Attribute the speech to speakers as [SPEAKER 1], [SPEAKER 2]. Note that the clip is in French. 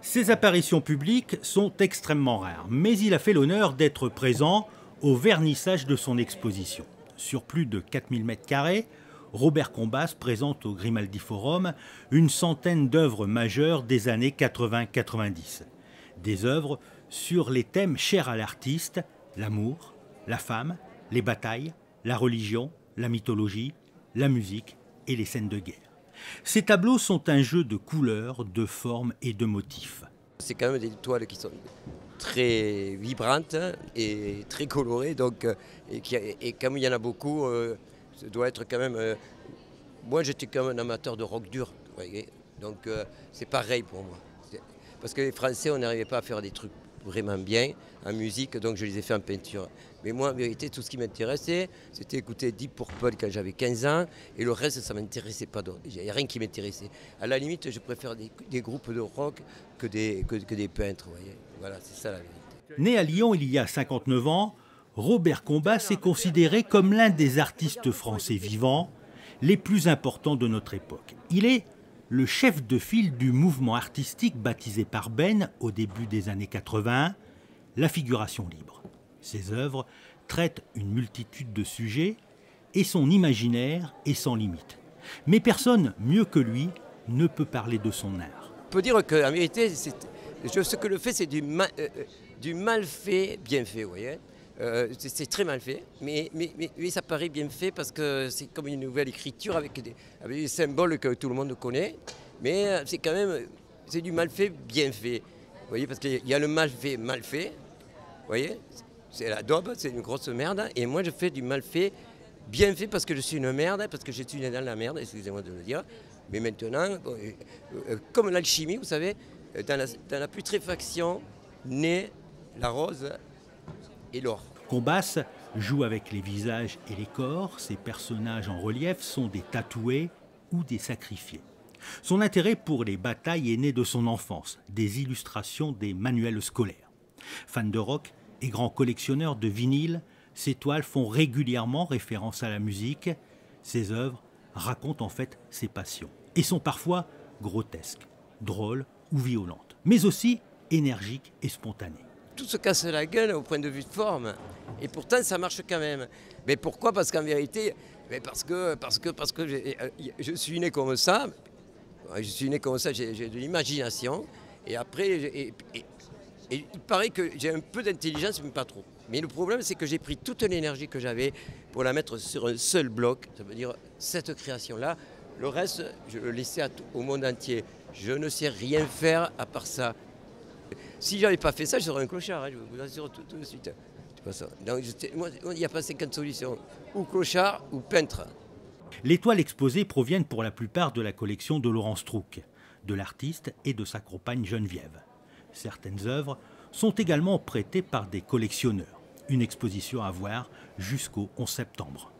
[SPEAKER 1] Ses apparitions publiques sont extrêmement rares, mais il a fait l'honneur d'être présent au vernissage de son exposition. Sur plus de 4000 m2, Robert Combas présente au Grimaldi Forum une centaine d'œuvres majeures des années 80-90. Des œuvres sur les thèmes chers à l'artiste, l'amour, la femme, les batailles, la religion, la mythologie, la musique et les scènes de guerre. Ces tableaux sont un jeu de couleurs, de formes et de motifs.
[SPEAKER 2] C'est quand même des toiles qui sont très vibrantes et très colorées. Donc, euh, et, comme il y en a beaucoup, euh, ça doit être quand même. Euh, moi, j'étais quand même un amateur de rock dur. Donc, c'est pareil pour moi. Parce que les Français, on n'arrivait pas à faire des trucs vraiment bien en musique, donc je les ai fait en peinture. Mais moi, en vérité, tout ce qui m'intéressait, c'était écouter Deep Purple quand j'avais 15 ans, et le reste, ça ne m'intéressait pas. Il n'y a rien qui m'intéressait. À la limite, je préfère des, groupes de rock que des, que, des peintres. Voilà, c'est ça la vérité.
[SPEAKER 1] Né à Lyon il y a 59 ans, Robert Combas est considéré comme l'un des artistes français vivants les plus importants de notre époque. Il est le chef de file du mouvement artistique baptisé par Ben au début des années 80, la figuration libre. Ses œuvres traitent une multitude de sujets et son imaginaire est sans limite. Mais personne mieux que lui ne peut parler de son art.
[SPEAKER 2] On peut dire que, vérité, ce que le fait, c'est du, mal, euh, euh, du mal fait, bien fait, vous voyez. Euh, c'est très mal fait, mais, mais, mais, ça paraît bien fait parce que c'est comme une nouvelle écriture avec des, symboles que tout le monde connaît, mais euh, c'est quand même c'est du mal fait bien fait. Vous voyez, parce qu'il y a le mal fait mal fait, vous voyez, c'est la daube, c'est une grosse merde, et moi je fais du mal fait bien fait parce que je suis une merde, parce que je suis dans la merde, excusez-moi de le dire, mais maintenant, euh, comme l'alchimie, vous savez, dans la putréfaction naît la rose et
[SPEAKER 1] Combas joue avec les visages et les corps. Ses personnages en relief sont des tatoués ou des sacrifiés. Son intérêt pour les batailles est né de son enfance, des illustrations des manuels scolaires. Fan de rock et grand collectionneur de vinyles, ses toiles font régulièrement référence à la musique. Ses œuvres racontent en fait ses passions et sont parfois grotesques, drôles ou violentes, mais aussi énergiques et spontanées
[SPEAKER 2] tout se casse la gueule au point de vue de forme. Et pourtant, ça marche quand même. Mais pourquoi? Parce qu'en vérité, parce que, parce que, parce que je suis né comme ça. Je suis né comme ça, j'ai de l'imagination. Et après, il paraît que j'ai un peu d'intelligence, mais pas trop. Mais le problème, c'est que j'ai pris toute l'énergie que j'avais pour la mettre sur un seul bloc, ça veut dire cette création-là. Le reste, je le laissais au monde entier. Je ne sais rien faire à part ça. Si j'avais pas fait ça, je serais un clochard, hein, je vous assure tout, de suite. Il n'y a pas 50 solutions. Ou clochard ou peintre.
[SPEAKER 1] Les toiles exposées proviennent pour la plupart de la collection de Laurence Trouc, de l'artiste et de sa compagne Geneviève. Certaines œuvres sont également prêtées par des collectionneurs. Une exposition à voir jusqu'au 11 septembre.